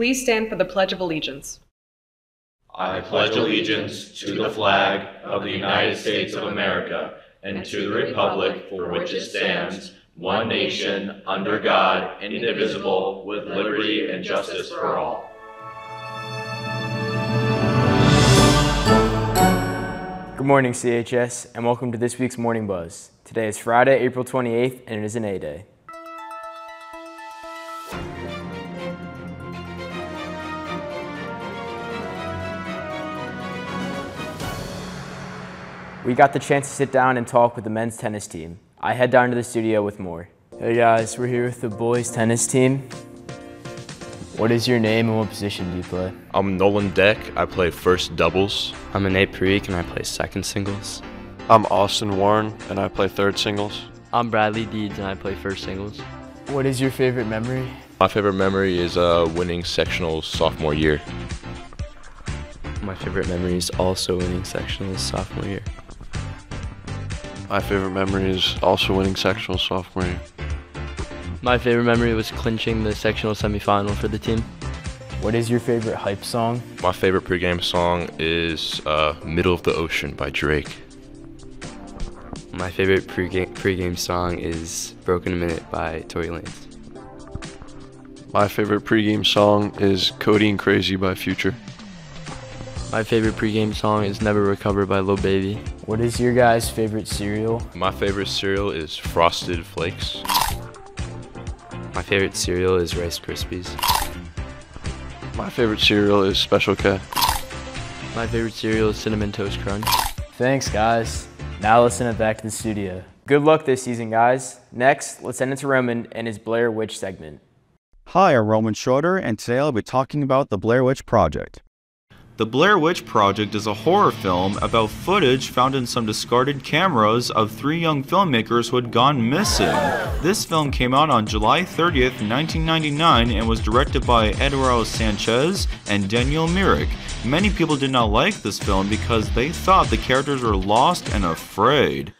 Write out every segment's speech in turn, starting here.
Please stand for the Pledge of Allegiance. I pledge allegiance to the flag of the United States of America and to the republic for which it stands, one nation, under God, indivisible, with liberty and justice for all. Good morning, CHS, and welcome to this week's Morning Buzz. Today is Friday, April 28th, and it is an A Day. We got the chance to sit down and talk with the men's tennis team. I head down to the studio with more. Hey guys, we're here with the boys tennis team. What is your name and what position do you play? I'm Nolan Deck. I play first doubles. I'm Nate Parikh and I play second singles. I'm Austin Warren and I play third singles. I'm Bradley Deeds and I play first singles. What is your favorite memory? My favorite memory is uh, winning sectionals sophomore year. My favorite memory is also winning sectionals sophomore year. My favorite memory is also winning sectional sophomore year. My favorite memory was clinching the sectional semifinal for the team. What is your favorite hype song? My favorite pregame song is uh, Middle of the Ocean by Drake. My favorite pregame, pregame song is Broke in a Minute by Tory Lanez. My favorite pregame song is Codeine Crazy by Future. My favorite pregame song is Never Recover by Lil Baby. What is your guys' favorite cereal? My favorite cereal is Frosted Flakes. My favorite cereal is Rice Krispies. My favorite cereal is Special K. My favorite cereal is Cinnamon Toast Crunch. Thanks, guys. Now let's send it back to the studio. Good luck this season, guys. Next, let's send it to Roman and his Blair Witch segment. Hi, I'm Roman Schroeder, and today I'll be talking about the Blair Witch Project. The Blair Witch Project is a horror film about footage found in some discarded cameras of three young filmmakers who had gone missing. This film came out on July 30th, 1999 and was directed by Eduardo Sanchez and Daniel Myrick. Many people did not like this film because they thought the characters were lost and afraid.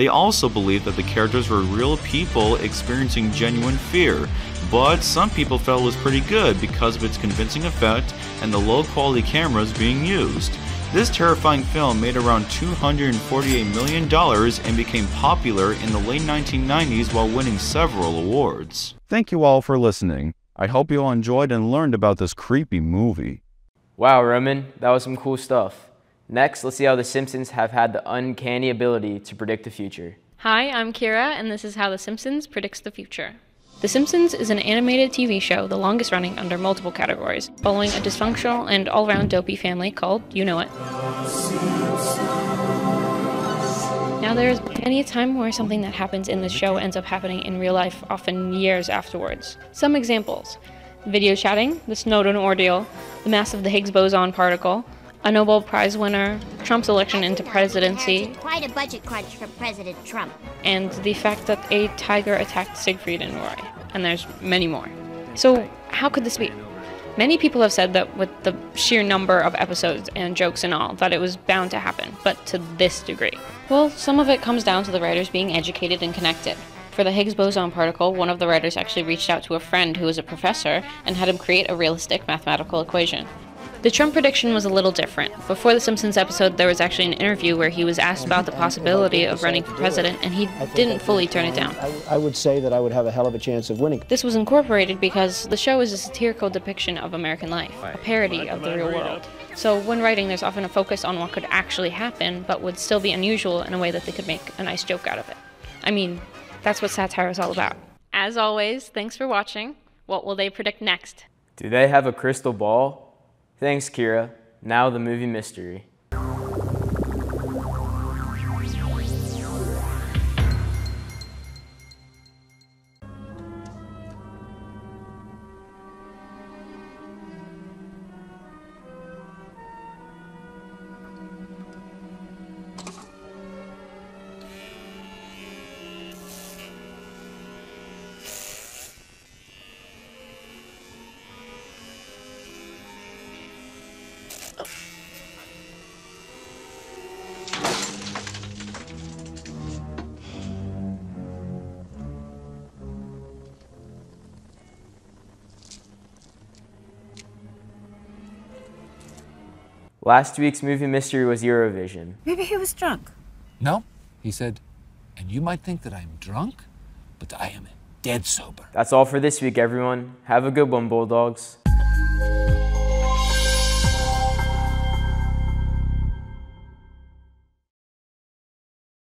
They also believed that the characters were real people experiencing genuine fear, but some people felt it was pretty good because of its convincing effect and the low quality cameras being used. This terrifying film made around $248 million and became popular in the late 1990s while winning several awards. Thank you all for listening. I hope you all enjoyed and learned about this creepy movie. Wow, Roman, that was some cool stuff. Next, let's see how The Simpsons have had the uncanny ability to predict the future. Hi, I'm Kira, and this is how The Simpsons predicts the future. The Simpsons is an animated TV show, the longest running under multiple categories, following a dysfunctional and all round dopey family called You Know It. Now, there's many a time where something that happens in the show ends up happening in real life, often years afterwards. Some examples video chatting, the Snowden ordeal, the mass of the Higgs boson particle, a Nobel Prize winner, Trump's election into presidency, quite a budget crunch for President Trump, and the fact that a tiger attacked Siegfried and Roy. And there's many more. So, how could this be? Many people have said that with the sheer number of episodes and jokes and all, that it was bound to happen, but to this degree. Well, some of it comes down to the writers being educated and connected. For the Higgs boson particle, one of the writers actually reached out to a friend who was a professor and had him create a realistic mathematical equation. The Trump prediction was a little different. Before the Simpsons episode, there was actually an interview where he was asked about the possibility of running for president, and he didn't fully turn it down. I would say that I would have a hell of a chance of winning. This was incorporated because the show is a satirical depiction of American life, a parody of the real world. So when writing, there's often a focus on what could actually happen, but would still be unusual in a way that they could make a nice joke out of it. I mean, that's what satire is all about. As always, thanks for watching. What will they predict next? Do they have a crystal ball? Thanks, Kira. Now the movie mystery. Last week's movie mystery was Eurovision. Maybe he was drunk. No, he said, and you might think that I'm drunk, but I am dead sober. That's all for this week, everyone. Have a good one, Bulldogs.